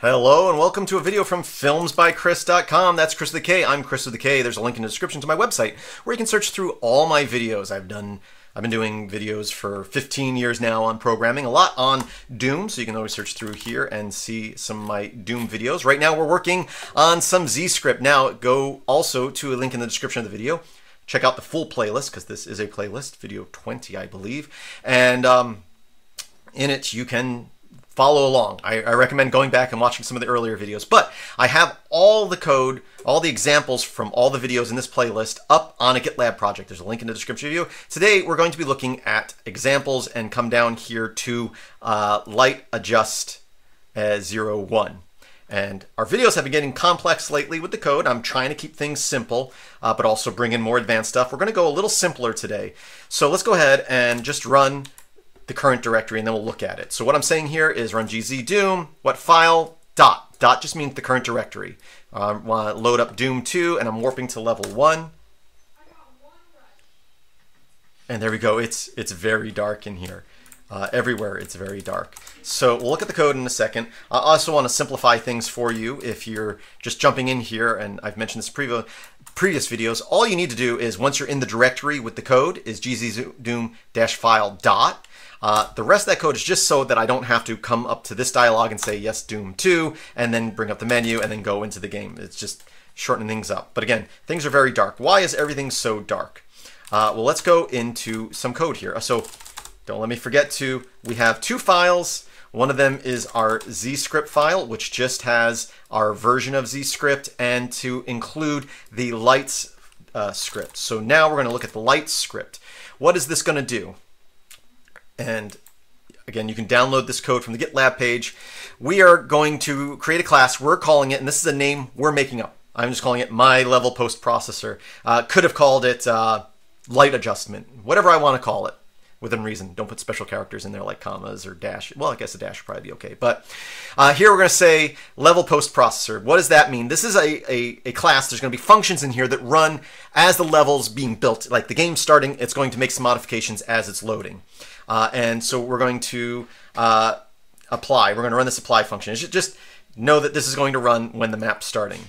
Hello and welcome to a video from filmsbykris.com. That's Kris with the K. I'm Kris with the K. There's a link in the description to my website where you can search through all my videos. I've done I've been doing videos for 15 years now on programming, a lot on Doom, so you can always search through here and see some of my Doom videos. Right now we're working on some ZScript. Now go also to a link in the description of the video. Check out the full playlist because this is a playlist, video 20 I believe. And um, in it you can follow along. I, I, recommend going back and watching some of the earlier videos. But I have all the code, all the examples from all the videos in this playlist up on a GitLab project. There's a link in the description video. Today, we're going to be looking at examples and come down here to uh, light adjust as 0, 1. And our videos have been getting complex lately with the code. I'm trying to keep things simple, uh, but also bring in more advanced stuff. We're going to go a little simpler today. So let's go ahead and just run the current directory and then we'll look at it. So what I'm saying here is run gz doom, what file, dot. Dot just means the current directory. I um, want to load up doom 2 and I'm warping to level 1. And there we go. It's, it's very dark in here. Uh, everywhere it's very dark. So we'll look at the code in a second. I also want to simplify things for you if you're just jumping in here, and I've mentioned this previous previous videos. All you need to do is once you're in the directory with the code is gzdoom-file dot. Uh, the rest of that code is just so that I don't have to come up to this dialog and say yes Doom 2 and then bring up the menu and then go into the game. It's just shortening things up. But again, things are very dark. Why is everything so dark? Uh, well, let's go into some code here. So don't let me forget to, we have two files. One of them is our ZScript file, which just has our version of ZScript and to include the lights uh, script. So now we're going to look at the lights script. What is this going to do? And again, you can download this code from the GitLab page. We are going to create a class. We're calling it, and this is a name we're making up. I'm just calling it my level post processor. Uh, could have called it uh, light adjustment, whatever I want to call it within reason. Don't put special characters in there like commas or dash. Well, I guess a dash would probably be okay. But uh, here we're going to say level post processor. What does that mean? This is a, a, a, class. There's going to be functions in here that run as the level's being built. Like the game starting, it's going to make some modifications as it's loading. Uh, and so we're going to uh, apply. We're going to run this apply function. Just know that this is going to run when the map's starting.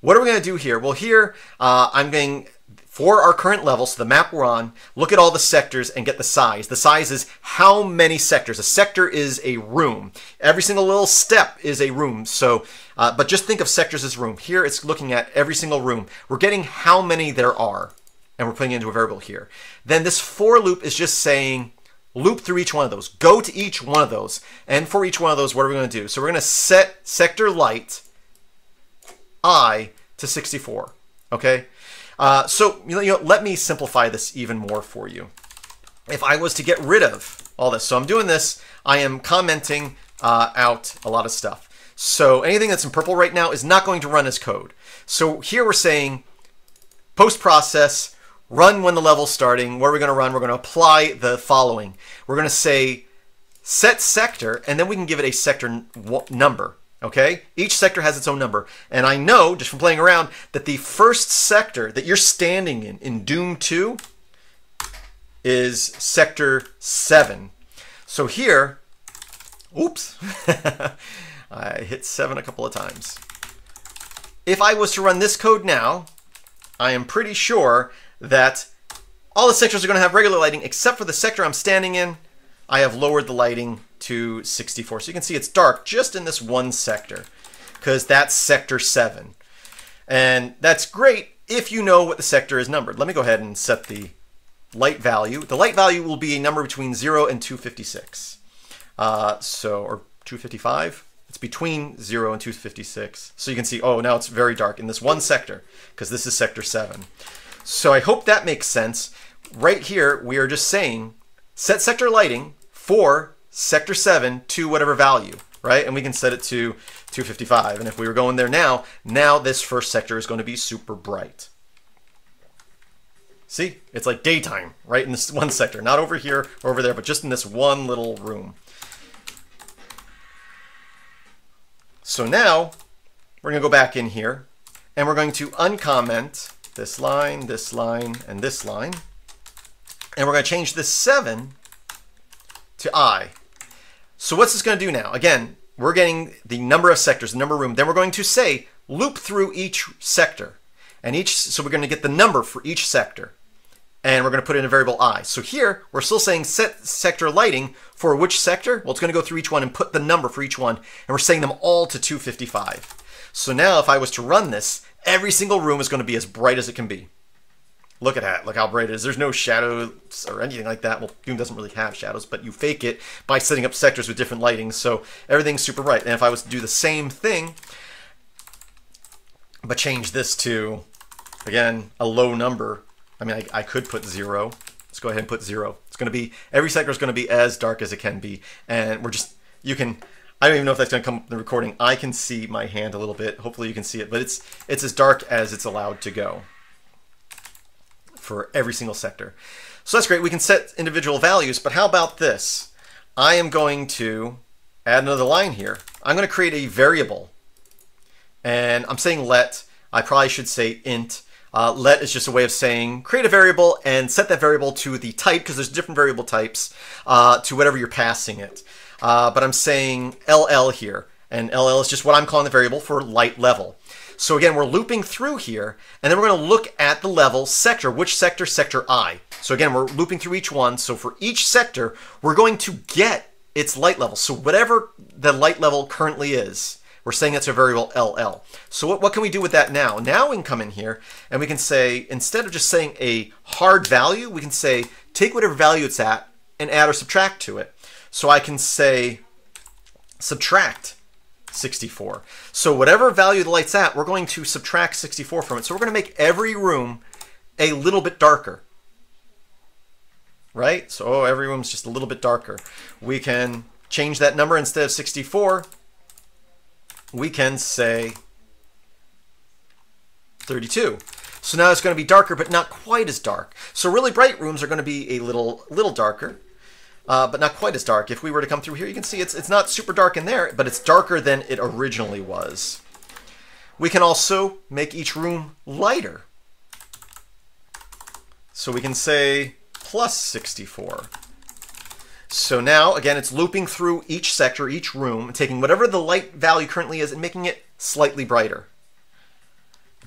What are we going to do here? Well, here uh, I'm going for our current level, so the map we're on, look at all the sectors and get the size. The size is how many sectors. A sector is a room. Every single little step is a room. So, uh, but just think of sectors as room. Here it's looking at every single room. We're getting how many there are, and we're putting it into a variable here. Then this for loop is just saying loop through each one of those. Go to each one of those. And for each one of those, what are we going to do? So we're going to set sector light i to 64. Okay? Uh, so you know, let me simplify this even more for you. If I was to get rid of all this, so I'm doing this, I am commenting uh, out a lot of stuff. So anything that's in purple right now is not going to run as code. So here we're saying post-process run when the level's starting. What are we going to run? We're going to apply the following. We're going to say set sector, and then we can give it a sector number. Okay? Each sector has its own number. And I know, just from playing around, that the first sector that you're standing in, in Doom 2, is sector 7. So here, oops, I hit 7 a couple of times. If I was to run this code now, I am pretty sure that all the sectors are going to have regular lighting except for the sector I'm standing in. I have lowered the lighting to 64. So you can see it's dark just in this one sector because that's sector 7. And that's great if you know what the sector is numbered. Let me go ahead and set the light value. The light value will be a number between 0 and 256. Uh, so, or 255. It's between 0 and 256. So you can see, oh, now it's very dark in this one sector because this is sector 7. So I hope that makes sense. Right here, we are just saying set sector lighting for sector 7 to whatever value, right? And we can set it to 255. And if we were going there now, now this first sector is going to be super bright. See, it's like daytime, right in this one sector, not over here or over there, but just in this one little room. So now we're going to go back in here and we're going to uncomment this line, this line, and this line. And we're going to change this 7 to i. So what's this going to do now? Again, we're getting the number of sectors, the number of room. Then we're going to say loop through each sector. And each, so we're going to get the number for each sector. And we're going to put in a variable i. So here, we're still saying set sector lighting for which sector? Well, it's going to go through each one and put the number for each one. And we're setting them all to 255. So now if I was to run this, every single room is going to be as bright as it can be. Look at that. Look how bright it is. There's no shadows or anything like that. Well, Doom doesn't really have shadows, but you fake it by setting up sectors with different lighting, so everything's super bright. And if I was to do the same thing, but change this to, again, a low number, I mean, I, I could put zero. Let's go ahead and put zero. It's going to be, every sector is going to be as dark as it can be. And we're just, you can, I don't even know if that's going to come up in the recording. I can see my hand a little bit. Hopefully you can see it, but it's, it's as dark as it's allowed to go for every single sector. So that's great. We can set individual values, but how about this? I am going to add another line here. I'm going to create a variable. And I'm saying let. I probably should say int. Uh, let is just a way of saying create a variable and set that variable to the type, because there's different variable types, uh, to whatever you're passing it. Uh, but I'm saying LL here. And LL is just what I'm calling the variable for light level. So again, we're looping through here, and then we're going to look at the level sector. Which sector? Sector I. So again, we're looping through each one. So for each sector, we're going to get its light level. So whatever the light level currently is, we're saying that's a variable LL. So what, what can we do with that now? Now we can come in here and we can say, instead of just saying a hard value, we can say, take whatever value it's at and add or subtract to it. So I can say subtract 64. So whatever value the light's at, we're going to subtract 64 from it. So we're going to make every room a little bit darker. Right? So oh, every room's just a little bit darker. We can change that number instead of 64. We can say 32. So now it's going to be darker, but not quite as dark. So really bright rooms are going to be a little, little darker uh, but not quite as dark. If we were to come through here, you can see it's, it's not super dark in there, but it's darker than it originally was. We can also make each room lighter. So we can say plus 64. So now, again, it's looping through each sector, each room, taking whatever the light value currently is and making it slightly brighter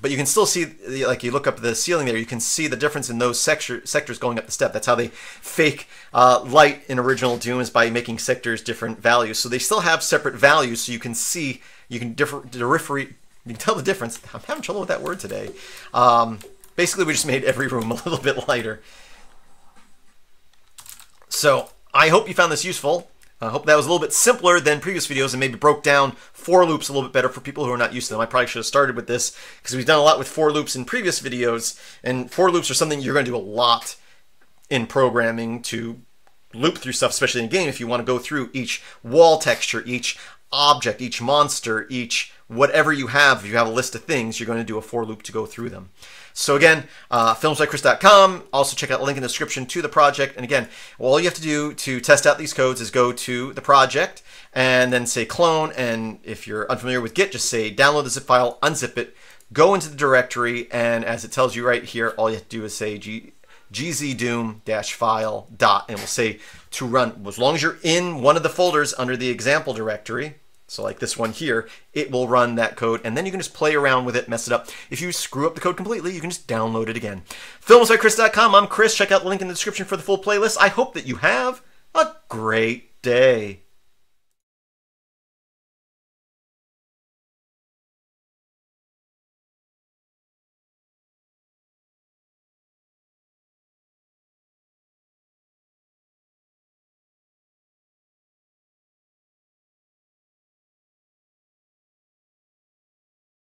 but you can still see, like you look up the ceiling there, you can see the difference in those sector, sectors going up the step. That's how they fake uh, light in original Doom is by making sectors different values. So they still have separate values, so you can see, you can differ, you can tell the difference. I'm having trouble with that word today. Um, basically, we just made every room a little bit lighter. So I hope you found this useful. I hope that was a little bit simpler than previous videos and maybe broke down for loops a little bit better for people who are not used to them. I probably should have started with this because we've done a lot with for loops in previous videos, and for loops are something you're going to do a lot in programming to loop through stuff, especially in a game if you want to go through each wall texture, each object, each monster, each whatever you have. If you have a list of things, you're going to do a for loop to go through them. So again, uh, filmsbykris.com. Also check out the link in the description to the project. And again, all you have to do to test out these codes is go to the project and then say clone. And if you're unfamiliar with Git, just say download the zip file, unzip it, go into the directory, and as it tells you right here, all you have to do is say G gzdoom-file dot, and we'll say to run. As long as you're in one of the folders under the example directory, so like this one here, it will run that code and then you can just play around with it, mess it up. If you screw up the code completely, you can just download it again. Filmsbykris.com, I'm Kris. Check out the link in the description for the full playlist. I hope that you have a great day.